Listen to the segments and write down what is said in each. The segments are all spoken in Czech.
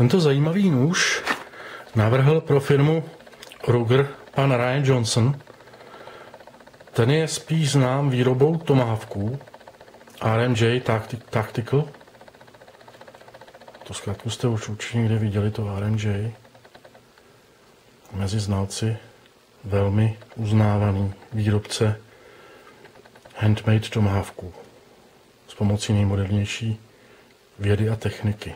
Tento zajímavý nůž navrhl pro firmu Ruger pan Ryan Johnson. Ten je spíš znám výrobou tomahawků RMJ Tactical. To zkrátku jste už určitě někde viděli, to RMJ. Mezi znalci velmi uznávaný výrobce handmade tomahawků s pomocí nejmodernější vědy a techniky.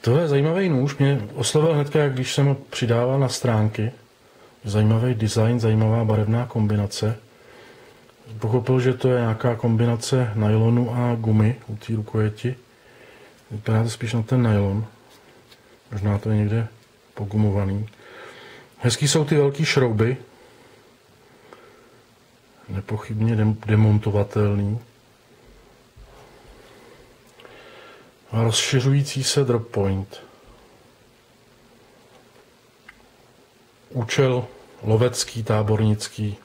To je zajímavý nůž. Mě oslovil hned, když jsem ho přidával na stránky. Zajímavý design, zajímavá barevná kombinace. Pochopil, že to je nějaká kombinace nylonu a gumy u té rukojeti. Vypadá to spíš na ten nylon. Možná to je někde pogumovaný. Hezký jsou ty velké šrouby. Nepochybně demontovatelný. A rozšiřující se drop point. Účel lovecký, tábornický,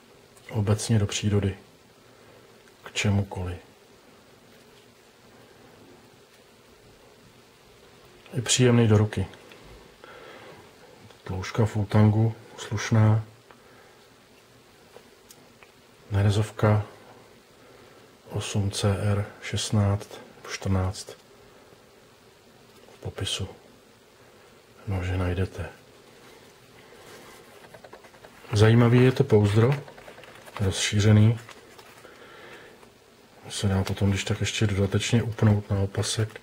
obecně do přírody. K čemukoliv. Je příjemný do ruky. Tlouška futangu, slušná. Nerezovka 8 CR 16 14 popisu nože najdete. Zajímavý je to pouzdro, rozšířený. Se dá potom, když tak ještě dodatečně upnout na opasek.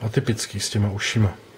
Atypický s těma ušima.